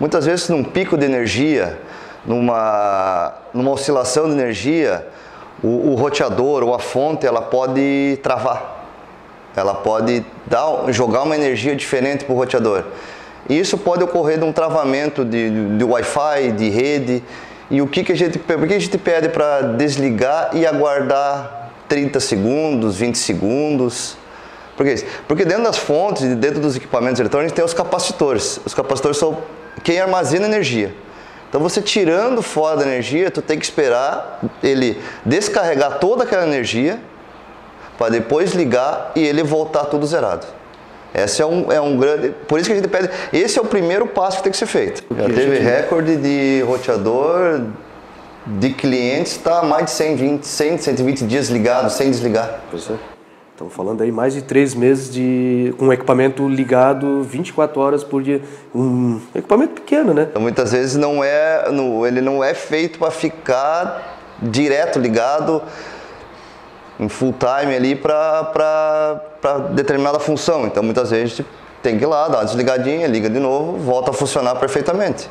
Muitas vezes num pico de energia, numa, numa oscilação de energia, o, o roteador ou a fonte ela pode travar. Ela pode dar, jogar uma energia diferente para o roteador. E isso pode ocorrer de um travamento de, de Wi-Fi, de rede. E o que, que a gente, que a gente pede para desligar e aguardar 30 segundos, 20 segundos? Por que isso? Porque dentro das fontes, dentro dos equipamentos eletrônicos, tem os capacitores. Os capacitores são quem armazena energia. Então você tirando fora da energia, tu tem que esperar ele descarregar toda aquela energia para depois ligar e ele voltar tudo zerado. Esse é um, é um grande. Por isso que a gente pede. Esse é o primeiro passo que tem que ser feito. Já teve recorde de roteador de clientes está mais de 120, 100, 120 dias ligado, sem desligar. Pois é. Estamos falando aí mais de três meses de um equipamento ligado 24 horas por dia. Um equipamento pequeno, né? Então, muitas vezes não é, ele não é feito para ficar direto ligado em full time ali para determinada função. Então muitas vezes tem que ir lá, dar uma desligadinha, liga de novo, volta a funcionar perfeitamente.